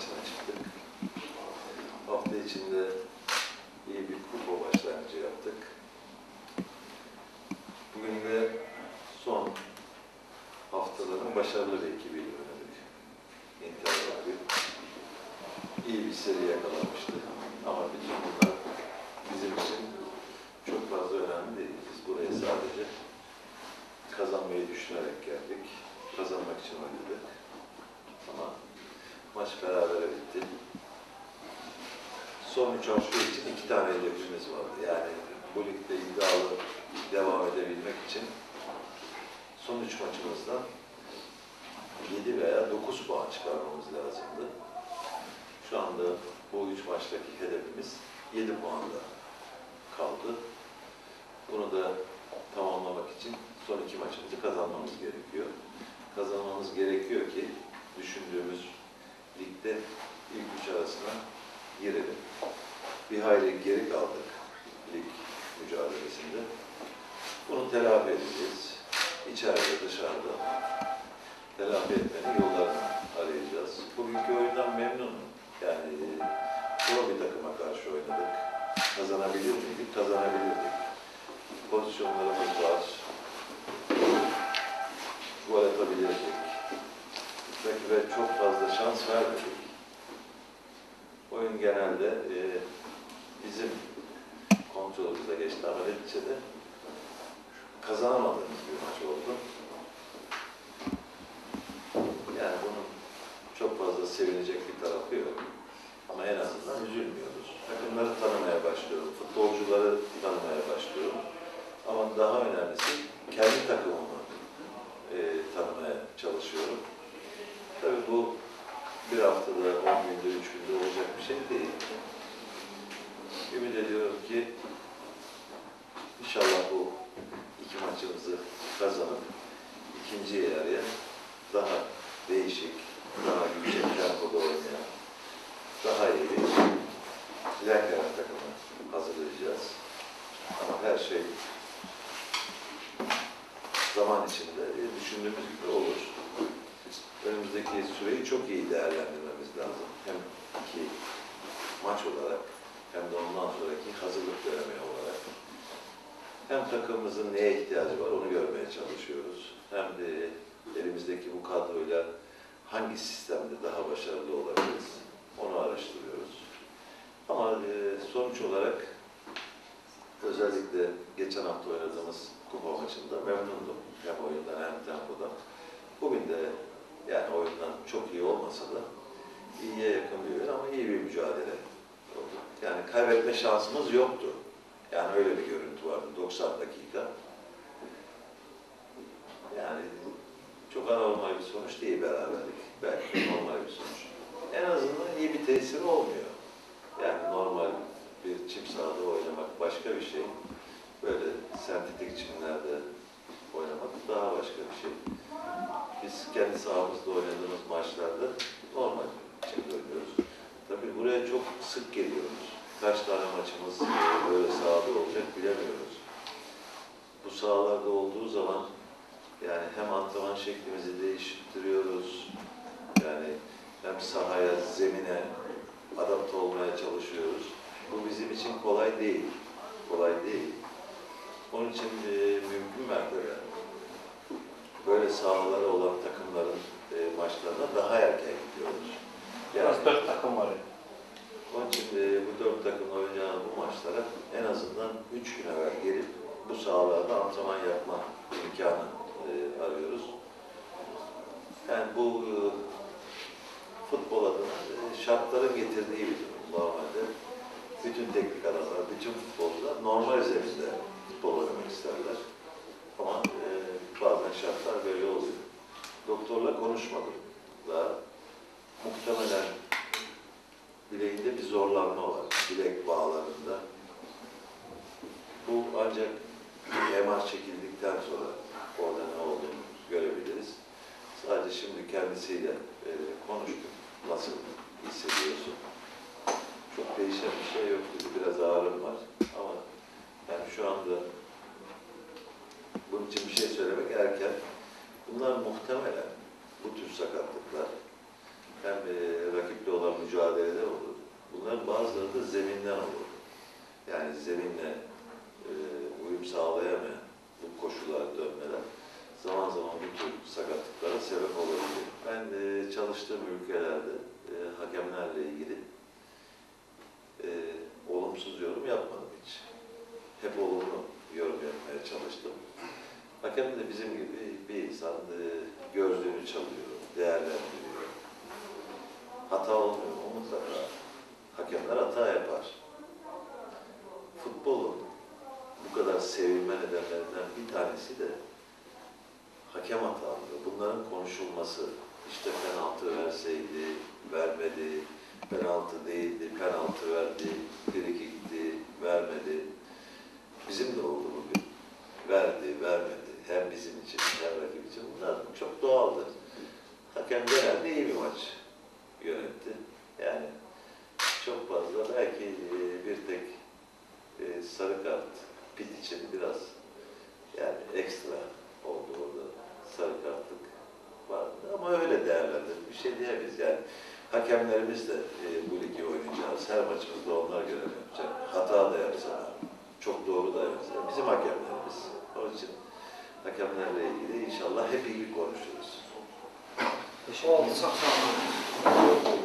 maçına çıktık. Hafta içinde iyi bir kupa başlangıcı yaptık. Bugün de son haftaların başarılı bir ekibiyle oynadık. Inter abi iyi bir seri yakalamıştı. Ama bütün bunlar bizim için çok fazla önemli değil. Biz buraya sadece kazanmayı düşünerek geldik. Kazanmak için oynadık. Maç berabere bitti. Son üç hafta için iki tane hedefimiz vardı. Yani bu ligde iddialı devam edebilmek için son üç maçımızdan 7 veya 9 puan çıkarmamız lazımdı. Şu anda bu üç maçtaki hedefimiz 7 puanda kaldı. Bunu da tamamlamak için son iki maçımızı kazanmamız gerekiyor. Kazanmamız gerekiyor ki düşündüğümüz ligde ilk üç arasına girelim. Bir hayli geri kaldık lig mücadelesinde. Bunu telafi edeceğiz. İçeride, dışarıda telafi etmenin yollarını arayacağız. Bugünkü oyundan memnunum. Yani zor bir takıma karşı oynadık. Kazanabilir miydik? Kazanabilirdik. Pozisyonlarımız var. Gol atabilirdik. Rakibe çok fazla şans vermedik. Oyun genelde e, bizim kontrolümüzde geçti ama neticede kazanamadığımız bir maç oldu. Yani bunun çok fazla sevinecek bir tarafı yok. Ama en azından üzülmüyoruz. Takımları tanımaya başlıyorum, futbolcuları tanımaya başlıyorum. Ama daha önemlisi kendi takımımı e, tanımaya çalışıyorum. Tabii bu bir haftada, on günde, üç günde olacak bir şey değil. Ümit ediyorum ki inşallah bu iki maçımızı kazanıp ikinci yarıya daha değişik, daha yüksek tempoda oynayan, daha iyi bir Lenkeren takımı hazırlayacağız. Ama her şey zaman içinde e, düşündüğümüz gibi olur. Önümüzdeki süreyi çok iyi değerlendirmemiz lazım. Hem iki maç olarak hem de ondan sonraki hazırlık dönemi olarak. Hem takımımızın neye ihtiyacı var onu görmeye çalışıyoruz. Hem de elimizdeki bu kadroyla hangi sistemde daha başarılı olabiliriz onu araştırıyoruz. Ama e, sonuç olarak özellikle geçen hafta oynadığımız kupa maçında memnundum. Hem oyundan hem tempodan. Bugün de yani oyundan çok iyi olmasa da iyiye yakın bir oyun ama iyi bir mücadele oldu. Yani kaybetme şansımız yoktu. Yani öyle bir görüntü vardı 90 dakika. Yani çok anormal bir sonuç değil beraberlik. Belki normal bir sonuç. En azından iyi bir tesiri olmuyor. Yani normal bir çim sahada oynamak başka bir şey. Böyle sentetik çimlerde oynamak daha başka bir şey. Biz kendi sahamızda oynadığımız maçlarda normal çimde oynuyoruz. Tabii buraya çok sık geliyoruz. Kaç tane maçımız e, böyle sahada olacak bilemiyoruz. Bu sahalarda olduğu zaman yani hem antrenman şeklimizi değiştiriyoruz. Yani hem sahaya, zemine adapte olmaya çalışıyoruz. Bu bizim için kolay değil. Kolay değil. Onun için e, mümkün mertebe böyle sahaları olan takımların e, maçlarına daha erken gidiyoruz. Yani, Biraz dört takım var. onun için e, bu dört takımla oynayan bu maçlara en azından üç gün evvel gelip bu sahalarda antrenman yapma imkanı e, arıyoruz. Yani bu e, futbol adına e, şartların getirdiği bir durum normalde. Bütün teknik adamlar, bütün futbolcular normal zeminde futbol oynamak isterler. Ama e, bazen şartlar böyle oluyor. Doktorla konuşmadım. Daha muhtemelen bileğinde bir zorlanma var. Bilek bağlarında. Bu ancak MR çekildikten sonra orada kendisiyle e, konuştuk. Nasıl hissediyorsun? Çok değişen bir şey yok dedi. Biraz ağrım var. Ama yani şu anda bunun için bir şey söylemek erken. Bunlar muhtemelen bu tür sakatlıklar hem e, rakiple olan Bunların bazıları da zeminden olur. Yani zeminle e, uyum sağlayamayan bu koşullara dönmeler zaman zaman bu tür sakatlıklara sebep olabilir. Ben e, çalıştığım ülkelerde e, hakemlerle ilgili e, olumsuz yorum yapmadım hiç. Hep olumlu yorum yapmaya çalıştım. Hakem de bizim gibi bir insan e, gözlüğünü çalıyor, değerlendiriyor. Hata olmuyor mu? Mutlaka. Hakemler hata yapar. Futbolun bu kadar sevilme nedenlerinden bir tanesi de hakem hataları. Bunların konuşulması, işte penaltı verseydi, vermedi, penaltı değildi, penaltı verdi, frikikti, vermedi. Bizim de oldu bugün. Verdi, vermedi. Hem bizim için hem rakip için. Bunlar çok doğaldır. Hakem genelde iyi bir maç yönetti. Yani çok fazla belki e, bir tek e, sarı kart pit için biraz yani ekstra oldu orada sarı kartlık vardı ama öyle değerlendir bir şey diyemeyiz yani hakemlerimiz de e, bu ligi oynayacağız. Her maçımızda onlar görev yapacak. Hata da yapsalar çok doğru da yapsalar bizim hakemlerimiz. Onun için hakemlerle ilgili inşallah hep iyi konuşuruz. Sağ olun.